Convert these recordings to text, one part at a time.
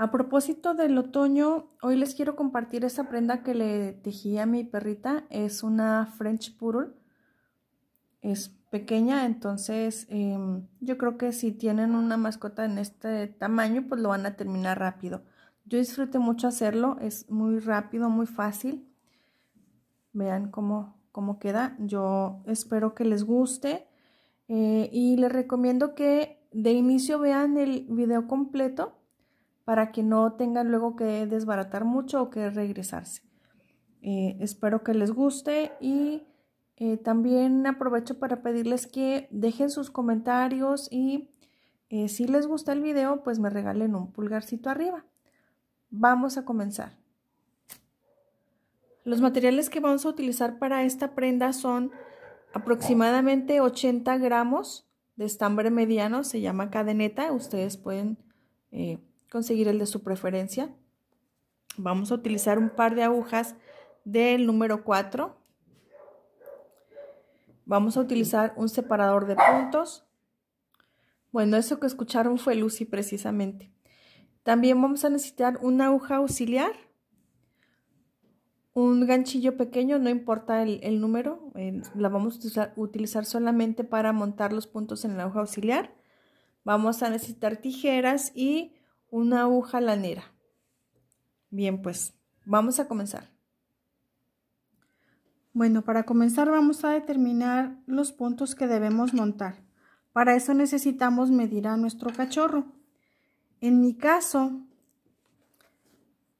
A propósito del otoño, hoy les quiero compartir esta prenda que le tejí a mi perrita. Es una French Poodle. Es pequeña, entonces em, yo creo que si tienen una mascota en este tamaño, pues lo van a terminar rápido. Yo disfruté mucho hacerlo, es muy rápido, muy fácil. Vean cómo, cómo queda. Yo espero que les guste eh, y les recomiendo que de inicio vean el video completo para que no tengan luego que desbaratar mucho o que regresarse. Eh, espero que les guste y eh, también aprovecho para pedirles que dejen sus comentarios y eh, si les gusta el video pues me regalen un pulgarcito arriba. Vamos a comenzar. Los materiales que vamos a utilizar para esta prenda son aproximadamente 80 gramos de estambre mediano, se llama cadeneta, ustedes pueden conseguir el de su preferencia. Vamos a utilizar un par de agujas del número 4. Vamos a utilizar un separador de puntos. Bueno, eso que escucharon fue Lucy precisamente. También vamos a necesitar una aguja auxiliar, un ganchillo pequeño, no importa el, número, la vamos a utilizar solamente para montar los puntos en la aguja auxiliar. Vamos a necesitar tijeras y una aguja lanera. Bien, pues vamos a comenzar. Bueno, para comenzar vamos a determinar los puntos que debemos montar. Para eso necesitamos medir a nuestro cachorro. En mi caso,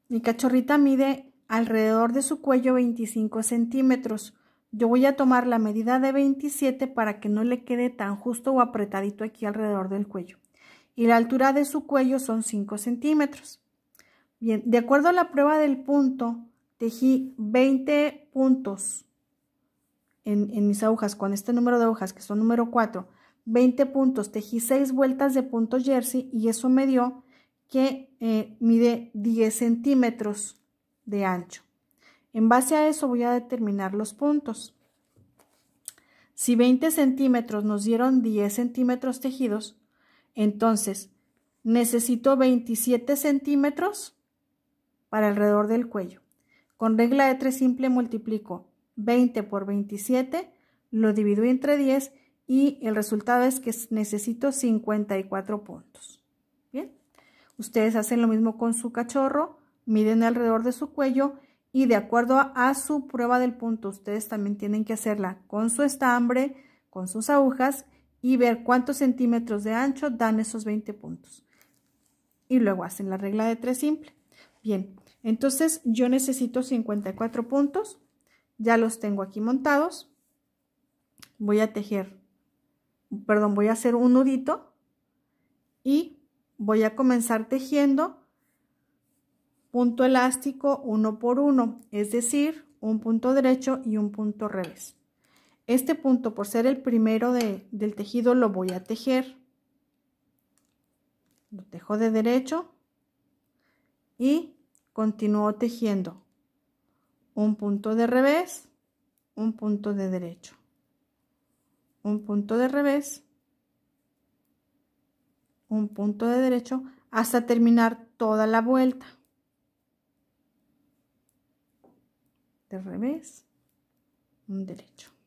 mi cachorrita mide alrededor de su cuello 25 centímetros. Yo voy a tomar la medida de 27 para que no le quede tan justo o apretadito aquí alrededor del cuello y la altura de su cuello son 5 centímetros. Bien, de acuerdo a la prueba del punto, tejí 20 puntos en, mis agujas, con este número de agujas que son número 4, 20 puntos, tejí 6 vueltas de punto jersey y eso me dio que eh, mide 10 centímetros de ancho. En base a eso voy a determinar los puntos. Si 20 centímetros nos dieron 10 centímetros tejidos, entonces, necesito 27 centímetros para alrededor del cuello. Con regla de 3 simple multiplico 20 por 27, lo divido entre 10 y el resultado es que necesito 54 puntos. Bien, ustedes hacen lo mismo con su cachorro, miden alrededor de su cuello y de acuerdo a su prueba del punto, ustedes también tienen que hacerla con su estambre, con sus agujas y ver cuántos centímetros de ancho dan esos 20 puntos. Y luego hacen la regla de 3 simple. Bien, entonces yo necesito 54 puntos. Ya los tengo aquí montados. Voy a tejer, perdón, voy a hacer un nudito y voy a comenzar tejiendo punto elástico uno por uno, es decir, un punto derecho y un punto revés. Este punto, por ser el primero del tejido, lo voy a tejer. Lo tejo de derecho y continúo tejiendo un punto de revés, un punto de derecho, un punto de revés, un punto de derecho hasta terminar toda la vuelta. De revés, un derecho.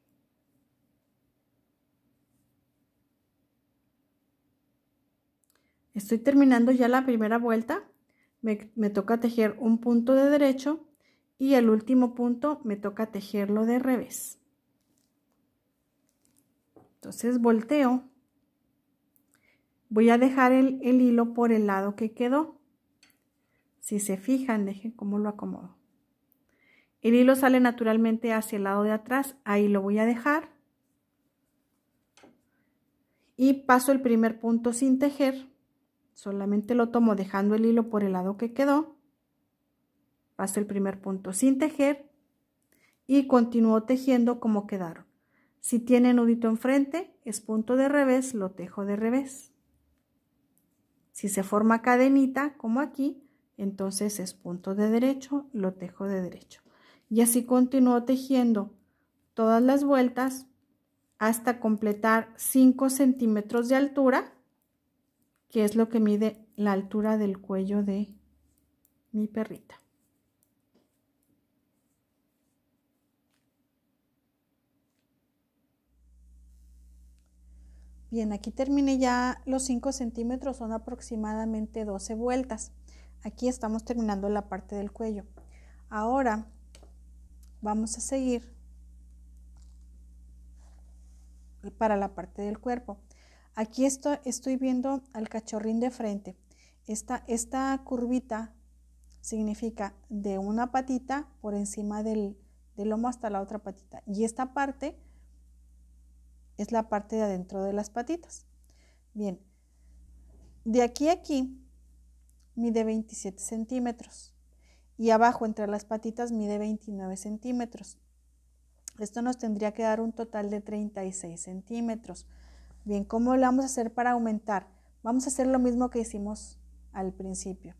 Estoy terminando ya la primera vuelta. Me, toca tejer un punto de derecho y el último punto me toca tejerlo de revés. Entonces volteo. Voy a dejar el, el hilo por el lado que quedó. Si se fijan, dejen cómo lo acomodo. El hilo sale naturalmente hacia el lado de atrás. Ahí lo voy a dejar. Y paso el primer punto sin tejer solamente lo tomo dejando el hilo por el lado que quedó, paso el primer punto sin tejer y continúo tejiendo como quedaron. Si tiene nudito enfrente, es punto de revés, lo tejo de revés. Si se forma cadenita, como aquí, entonces es punto de derecho, lo tejo de derecho. Y así continúo tejiendo todas las vueltas hasta completar 5 centímetros de altura que es lo que mide la altura del cuello de mi perrita. Bien, aquí terminé ya los 5 centímetros, son aproximadamente 12 vueltas. Aquí estamos terminando la parte del cuello. Ahora vamos a seguir para la parte del cuerpo. Aquí estoy, estoy viendo al cachorrín de frente. Esta, curvita significa de una patita por encima del lomo hasta la otra patita. Y esta parte es la parte de adentro de las patitas. Bien, de aquí a aquí mide 27 centímetros y abajo entre las patitas mide 29 centímetros. Esto nos tendría que dar un total de 36 centímetros. Bien, ¿cómo lo vamos a hacer para aumentar? Vamos a hacer lo mismo que hicimos al principio.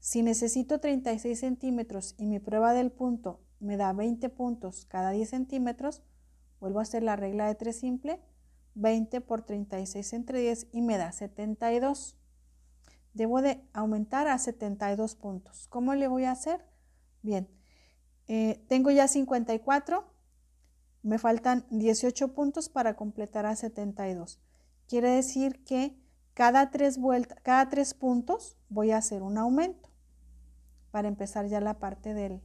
Si necesito 36 centímetros y mi prueba del punto me da 20 puntos cada 10 centímetros, vuelvo a hacer la regla de 3 simple, 20 por 36 entre 10 y me da 72. Debo de aumentar a 72 puntos. ¿Cómo le voy a hacer? Bien, eh, tengo ya 54, me faltan 18 puntos para completar a 72. Quiere decir que cada tres, vueltas, cada tres puntos voy a hacer un aumento para empezar ya la parte del,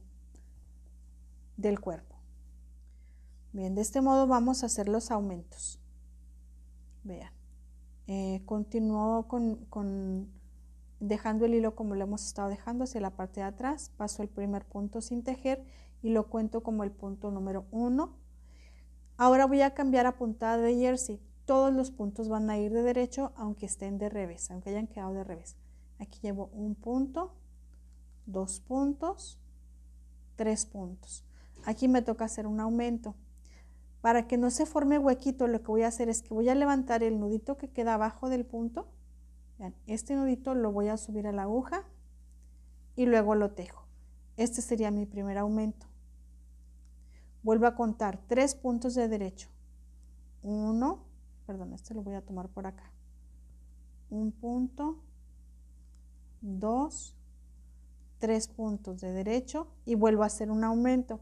del cuerpo. Bien, de este modo vamos a hacer los aumentos. Vean, eh, continúo con, dejando el hilo como lo hemos estado dejando hacia la parte de atrás, paso el primer punto sin tejer y lo cuento como el punto número 1. Ahora voy a cambiar a puntada de jersey. Todos los puntos van a ir de derecho aunque estén de revés, aunque hayan quedado de revés. Aquí llevo un punto, dos puntos, tres puntos. Aquí me toca hacer un aumento. Para que no se forme huequito, lo que voy a hacer es que voy a levantar el nudito que queda abajo del punto. este nudito lo voy a subir a la aguja y luego lo tejo. Este sería mi primer aumento. Vuelvo a contar tres puntos de derecho. Uno, perdón, este lo voy a tomar por acá. Un punto, dos, tres puntos de derecho y vuelvo a hacer un aumento.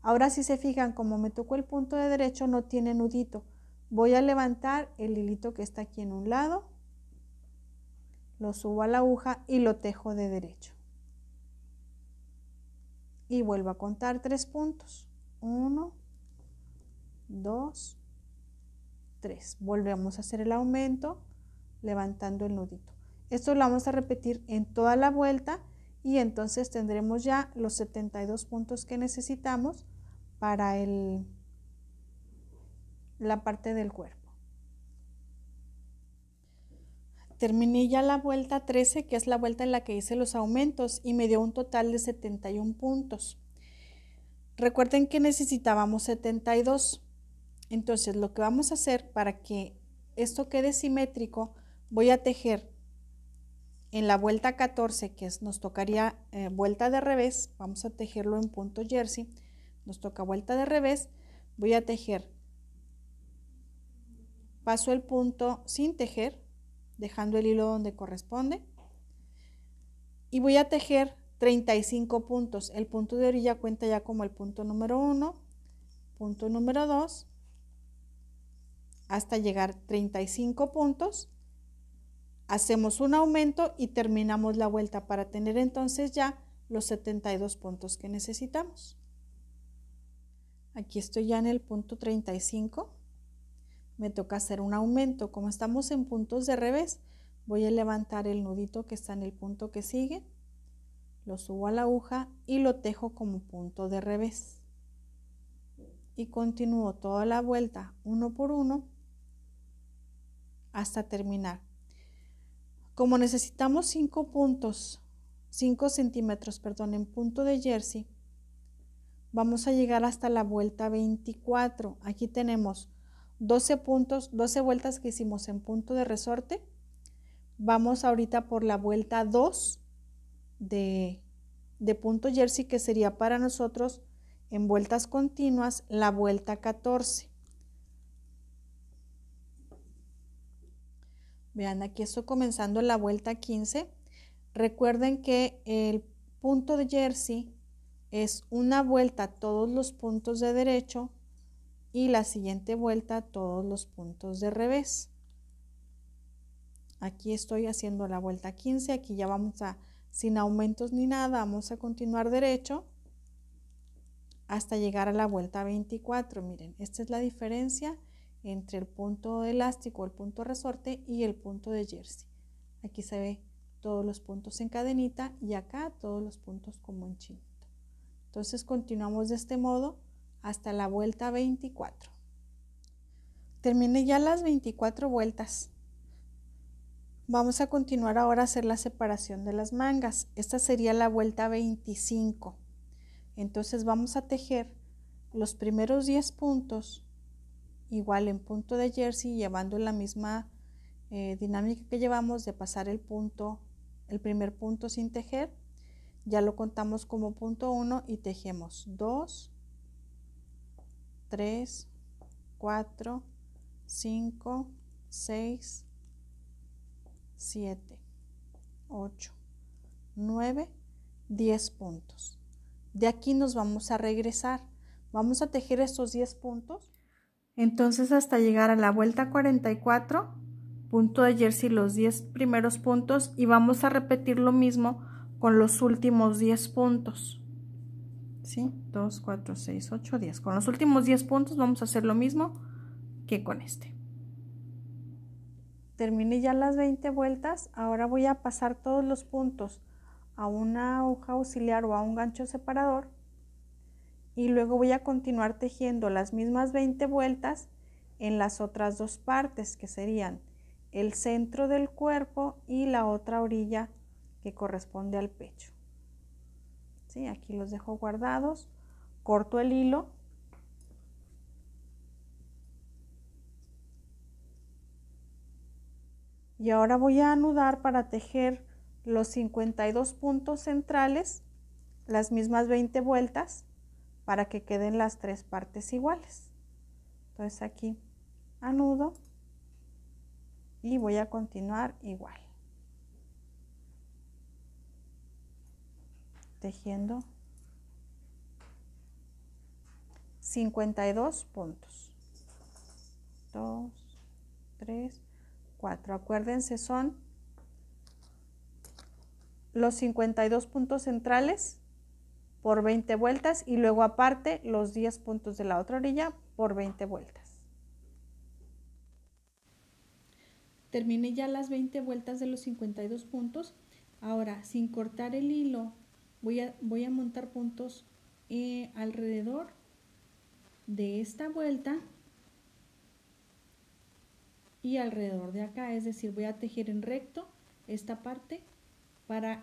Ahora si se fijan, como me tocó el punto de derecho, no tiene nudito. Voy a levantar el hilito que está aquí en un lado, lo subo a la aguja y lo tejo de derecho. Y vuelvo a contar tres puntos. Uno, dos, tres. Volvemos a hacer el aumento levantando el nudito. Esto lo vamos a repetir en toda la vuelta y entonces tendremos ya los 72 puntos que necesitamos para el, la parte del cuerpo. Terminé ya la vuelta 13, que es la vuelta en la que hice los aumentos y me dio un total de 71 puntos. Recuerden que necesitábamos 72. Entonces lo que vamos a hacer para que esto quede simétrico, voy a tejer en la vuelta 14, que nos tocaría eh, vuelta de revés, vamos a tejerlo en punto jersey, nos toca vuelta de revés, voy a tejer, paso el punto sin tejer, dejando el hilo donde corresponde, y voy a tejer 35 puntos. El punto de orilla cuenta ya como el punto número 1, punto número 2, hasta llegar 35 puntos Hacemos un aumento y terminamos la vuelta para tener entonces ya los 72 puntos que necesitamos. Aquí estoy ya en el punto 35. Me toca hacer un aumento. Como estamos en puntos de revés, voy a levantar el nudito que está en el punto que sigue, lo subo a la aguja y lo tejo como punto de revés. Y continúo toda la vuelta uno por uno hasta terminar. Como necesitamos 5 puntos, 5 centímetros, perdón, en punto de jersey, vamos a llegar hasta la vuelta 24. Aquí tenemos 12 puntos, 12 vueltas que hicimos en punto de resorte. Vamos ahorita por la vuelta 2 de, punto jersey, que sería para nosotros en vueltas continuas la vuelta 14. Vean, aquí estoy comenzando la vuelta 15. Recuerden que punto de jersey es una vuelta todos los puntos de derecho y la siguiente vuelta todos los puntos de revés. Aquí estoy haciendo la vuelta 15, aquí ya vamos a, sin aumentos ni nada, vamos a continuar derecho hasta llegar a la vuelta 24. Miren, esta es la diferencia entre el punto elástico, el punto resorte y el punto de jersey. Aquí se ve todos los puntos en cadenita y acá todos los puntos como en chinito. Entonces continuamos de este modo hasta la vuelta 24. Terminé ya las 24 vueltas. Vamos a continuar ahora a hacer la separación de las mangas. Esta sería la vuelta 25. Entonces vamos a tejer los primeros 10 puntos igual en punto de jersey llevando la misma eh, dinámica que llevamos de pasar el punto, el primer punto sin tejer. Ya lo contamos como punto 1 y tejemos 2, 3, 4, 5, 6, 7, 8, 9, 10 puntos. De aquí nos vamos a regresar. Vamos a tejer estos 10 puntos. Entonces hasta llegar a la vuelta 44, punto de jersey los 10 primeros puntos y vamos a repetir lo mismo con los últimos 10 puntos. ¿sí? 2, 4, 6, 8, 10. Con los últimos 10 puntos vamos a hacer lo mismo que con este. Terminé ya las 20 vueltas, ahora voy a pasar todos los puntos a una aguja auxiliar o a un gancho separador y luego voy a continuar tejiendo las mismas 20 vueltas en las otras dos partes que serían el centro del cuerpo y la otra orilla que corresponde al pecho. Aquí los dejo guardados. Corto el hilo. Y ahora voy a anudar para tejer los 52 puntos centrales, las mismas 20 vueltas, para que queden las tres partes iguales. Entonces aquí anudo y voy a continuar igual. tejiendo 52 puntos 2 3 4 acuérdense son los 52 puntos centrales por 20 vueltas y luego aparte los 10 puntos de la otra orilla por 20 vueltas. Terminé ya las 20 vueltas de los 52 puntos. Ahora sin cortar el hilo voy a, voy a montar puntos eh, alrededor de esta vuelta y alrededor de acá, es decir, voy a tejer en recto esta parte para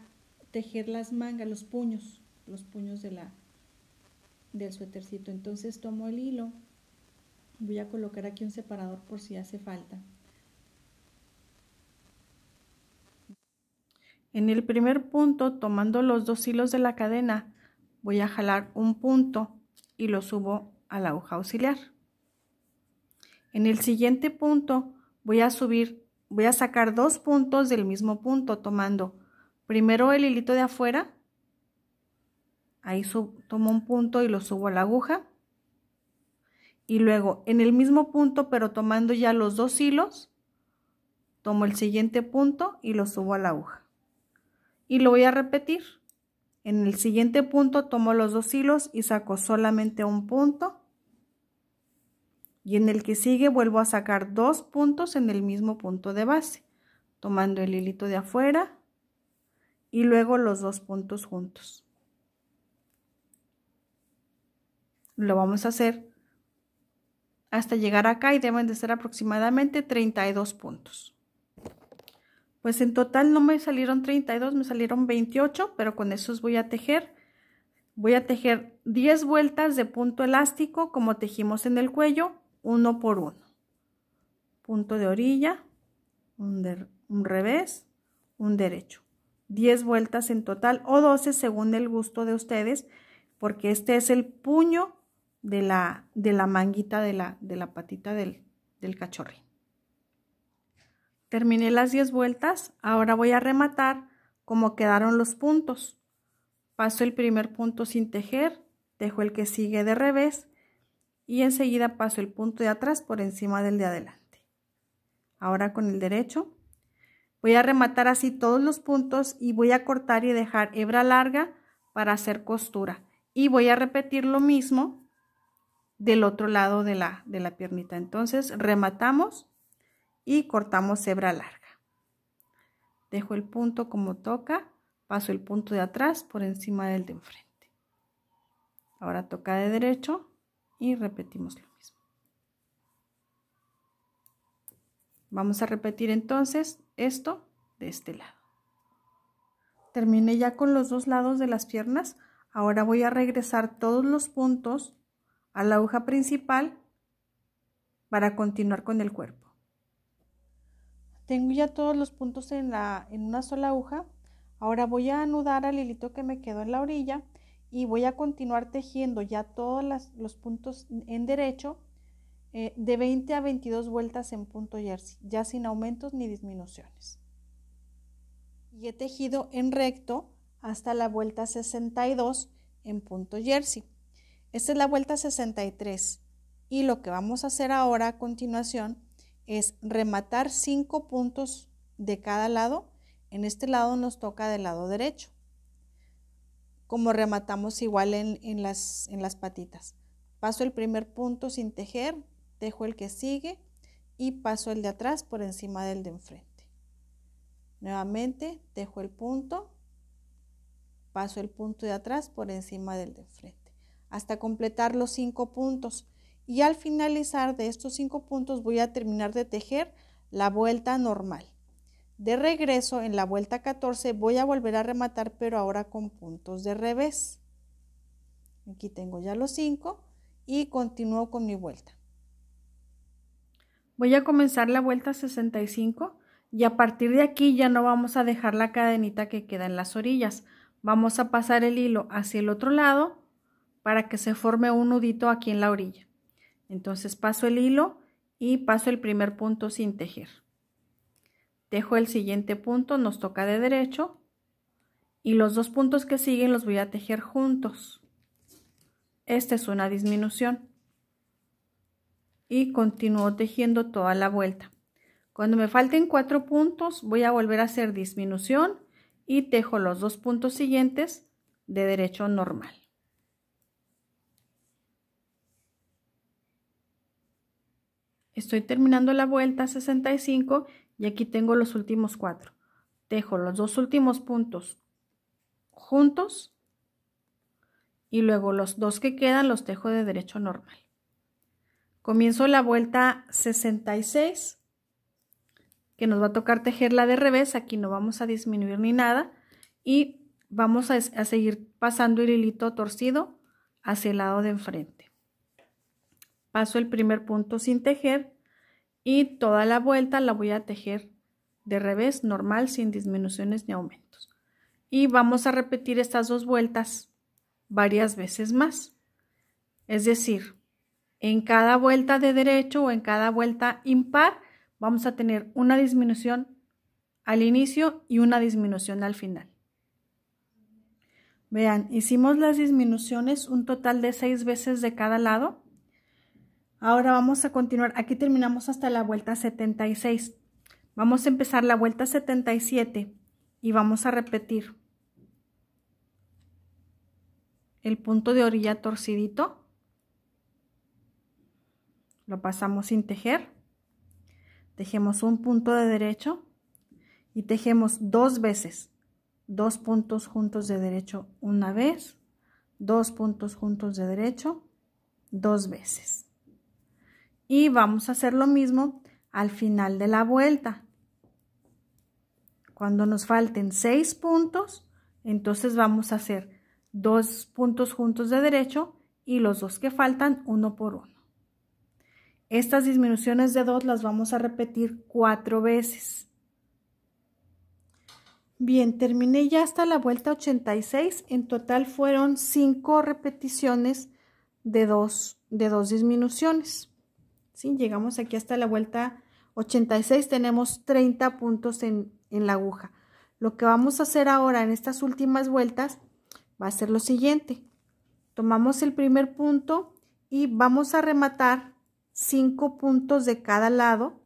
tejer las mangas, los puños, los puños de la, del suétercito. Entonces tomo el hilo, voy a colocar aquí un separador por si hace falta. En el primer punto, tomando los dos hilos de la cadena, voy a jalar un punto y lo subo a la aguja auxiliar. En el siguiente punto voy a subir, voy a sacar dos puntos del mismo punto tomando primero el hilito de afuera, ahí tomo un punto y lo subo a la aguja y luego en el mismo punto pero tomando ya los dos hilos, tomo el siguiente punto y lo subo a la aguja y lo voy a repetir. En el siguiente punto tomo los dos hilos y saco solamente un punto. Y en el que sigue vuelvo a sacar dos puntos en el mismo punto de base, tomando el hilito de afuera y luego los dos puntos juntos. Lo vamos a hacer hasta llegar acá y deben de ser aproximadamente 32 puntos. Pues en total no me salieron 32, me salieron 28, pero con esos voy a tejer. Voy a tejer 10 vueltas de punto elástico como tejimos en el cuello, uno por uno. Punto de orilla, un, revés, un derecho. 10 vueltas en total o 12 según el gusto de ustedes, porque este es el puño de la, de la manguita de la, de la patita del, del cachorrín. Terminé las 10 vueltas, ahora voy a rematar como quedaron los puntos. paso el primer punto sin tejer, dejo el que sigue de revés y enseguida paso el punto de atrás por encima del de adelante. Ahora con el derecho voy a rematar así todos los puntos y voy a cortar y dejar hebra larga para hacer costura y voy a repetir lo mismo del otro lado de la, de la piernita. Entonces rematamos y cortamos hebra larga. Dejo el punto como toca, paso el punto de atrás por encima del de enfrente. Ahora toca de derecho y repetimos lo mismo. Vamos a repetir entonces esto de este lado. Terminé ya con los dos lados de las piernas. Ahora voy a regresar todos los puntos a la aguja principal para continuar con el cuerpo. Tengo ya todos los puntos en, la, en una sola aguja. Ahora voy a anudar al hilito que me quedó en la orilla y voy a continuar tejiendo ya todos los puntos en derecho eh, de 20 a 22 vueltas en punto jersey, ya sin aumentos ni disminuciones. Y he tejido en recto hasta la vuelta 62 en punto jersey. Esta es la vuelta 63 y lo que vamos a hacer ahora a continuación es rematar 5 puntos de cada lado. En este lado nos toca del lado derecho, como rematamos igual en, las, en las patitas. Paso el primer punto sin tejer, dejo el que sigue y paso el de atrás por encima del de enfrente. Nuevamente dejo el punto, paso el punto de atrás por encima del de enfrente hasta completar los cinco puntos. Y al finalizar de estos cinco puntos voy a terminar de tejer la vuelta normal. De regreso en la vuelta 14 voy a volver a rematar pero ahora con puntos de revés. Aquí tengo ya los cinco y continúo con mi vuelta. Voy a comenzar la vuelta 65 y a partir de aquí ya no vamos a dejar la cadenita que queda en las orillas. Vamos a pasar el hilo hacia el otro lado para que se forme un nudito aquí en la orilla. Entonces paso el hilo y paso el primer punto sin tejer. Dejo el siguiente punto, nos toca de derecho y los dos puntos que siguen los voy a tejer juntos. Esta es una disminución y continúo tejiendo toda la vuelta. Cuando me falten cuatro puntos voy a volver a hacer disminución y tejo los dos puntos siguientes de derecho normal. Estoy terminando la vuelta 65 y aquí tengo los últimos cuatro. Tejo los dos últimos puntos juntos y luego los dos que quedan los tejo de derecho normal. Comienzo la vuelta 66 que nos va a tocar tejerla de revés. Aquí no vamos a disminuir ni nada y vamos a, a seguir pasando el hilito torcido hacia el lado de enfrente paso el primer punto sin tejer y toda la vuelta la voy a tejer de revés normal sin disminuciones ni aumentos. Y vamos a repetir estas dos vueltas varias veces más. Es decir en cada vuelta de derecho o en cada vuelta impar vamos a tener una disminución al inicio y una disminución al final. Vean hicimos las disminuciones un total de seis veces de cada lado Ahora vamos a continuar. Aquí terminamos hasta la vuelta 76. Vamos a empezar la vuelta 77 y vamos a repetir el punto de orilla torcidito. Lo pasamos sin tejer. Tejemos un punto de derecho y tejemos dos veces. Dos puntos juntos de derecho una vez. Dos puntos juntos de derecho dos veces y vamos a hacer lo mismo al final de la vuelta. Cuando nos falten seis puntos, entonces vamos a hacer dos puntos juntos de derecho y los dos que faltan uno por uno. Estas disminuciones de dos las vamos a repetir cuatro veces. Bien, terminé ya hasta la vuelta 86. En total fueron cinco repeticiones de dos, de dos disminuciones. Llegamos aquí hasta la vuelta 86, tenemos 30 puntos en, en la aguja. Lo que vamos a hacer ahora en estas últimas vueltas va a ser lo siguiente. Tomamos el primer punto y vamos a rematar cinco puntos de cada lado.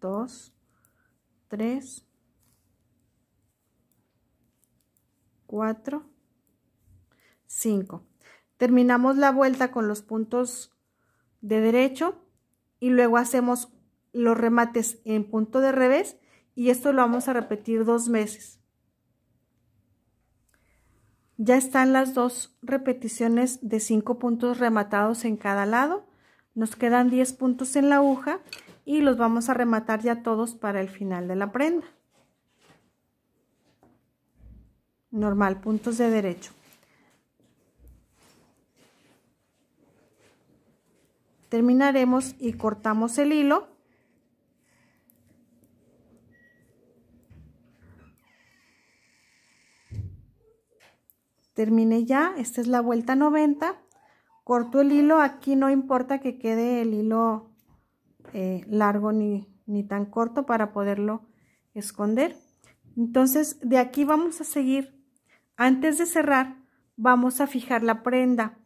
Dos, tres, cuatro, cinco. Terminamos la vuelta con los puntos de derecho y luego hacemos los remates en punto de revés y esto lo vamos a repetir dos veces. Ya están las dos repeticiones de cinco puntos rematados en cada lado. Nos quedan 10 puntos en la aguja y los vamos a rematar ya todos para el final de la prenda. Normal, puntos de derecho. Terminaremos y cortamos el hilo. Terminé ya, esta es la vuelta 90, corto el hilo, aquí no importa que quede el hilo eh, largo ni, ni tan corto para poderlo esconder. Entonces de aquí vamos a seguir, antes de cerrar, vamos a fijar la prenda,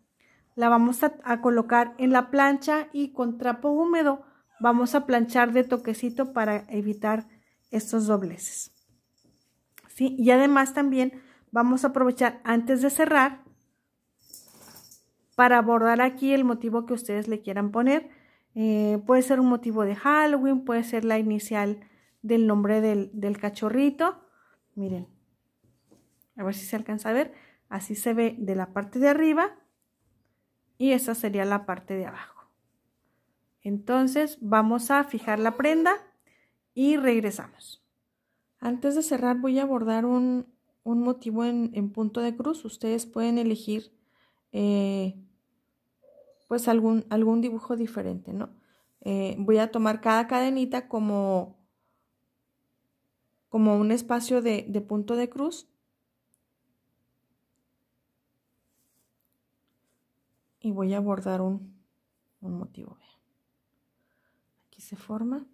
la vamos a, colocar en la plancha y con trapo húmedo vamos a planchar de toquecito para evitar estos dobleces. ¿Sí? Y además también vamos a aprovechar antes de cerrar para bordar aquí el motivo que ustedes le quieran poner. Eh, puede ser un motivo de Halloween, puede ser la inicial del nombre del, del cachorrito. Miren, a ver si se alcanza a ver. Así se ve de la parte de arriba y esa sería la parte de abajo. Entonces vamos a fijar la prenda y regresamos. Antes de cerrar voy a bordar un, un motivo en, punto de cruz, ustedes pueden elegir eh, pues algún, algún dibujo diferente, ¿no? Eh, voy a tomar cada cadenita como, como un espacio de, punto de cruz. Y voy a bordar un, un motivo. Aquí se forma.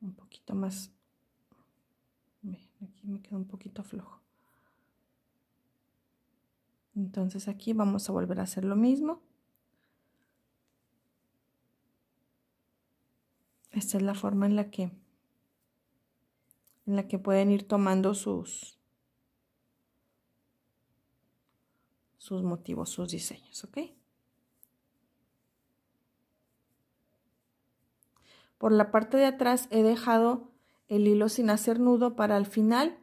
un poquito más aquí me queda un poquito flojo entonces aquí vamos a volver a hacer lo mismo esta es la forma en la que en la que pueden ir tomando sus sus motivos, sus diseños, ¿ok? Por la parte de atrás he dejado el hilo sin hacer nudo para al final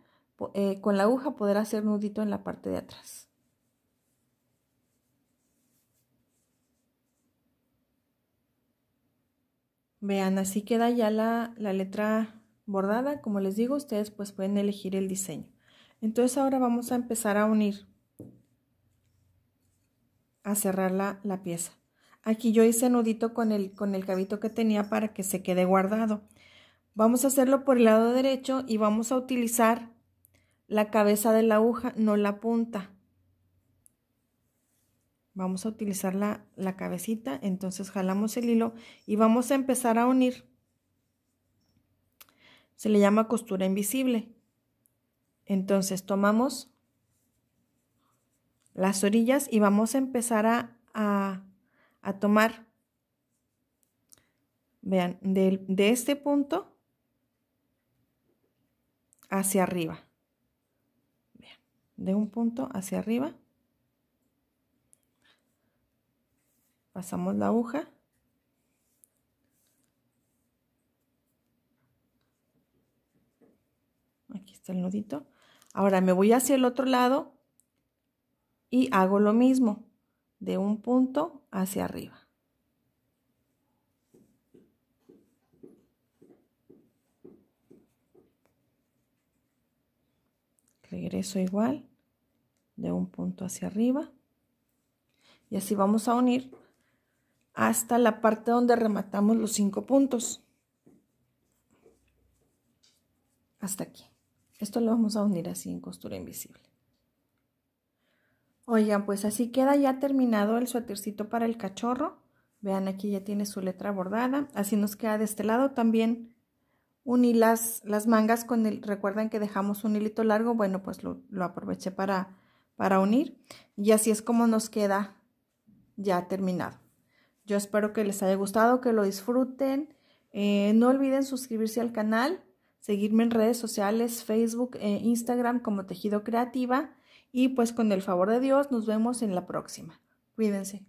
eh, con la aguja poder hacer nudito en la parte de atrás. Vean, así queda ya la, la, letra bordada. Como les digo, ustedes pues pueden elegir el diseño. Entonces ahora vamos a empezar a unir, a cerrar la, la pieza. Aquí yo hice nudito con el, con el cabito que tenía para que se quede guardado. Vamos a hacerlo por el lado derecho y vamos a utilizar la cabeza de la aguja, no la punta. Vamos a utilizar la, la cabecita, entonces jalamos el hilo y vamos a empezar a unir. Se le llama costura invisible. Entonces tomamos las orillas y vamos a empezar a, a tomar, vean, de, de este punto hacia arriba. De un punto hacia arriba. Pasamos la aguja. Aquí está el nudito. Ahora me voy hacia el otro lado y hago lo mismo de un punto hacia arriba. Regreso igual de un punto hacia arriba. Y así vamos a unir hasta la parte donde rematamos los cinco puntos. Hasta aquí. Esto lo vamos a unir así en costura invisible. Oigan, pues así queda ya terminado el suétercito para el cachorro. Vean, aquí ya tiene su letra bordada. Así nos queda de este lado. También uní las, las mangas con el... Recuerden que dejamos un hilito largo. Bueno, pues lo, lo aproveché para, para unir. Y así es como nos queda ya terminado. Yo espero que les haya gustado, que lo disfruten. Eh, no olviden suscribirse al canal, seguirme en redes sociales, Facebook e Instagram como Tejido Creativa. Y pues con el favor de Dios nos vemos en la próxima. Cuídense.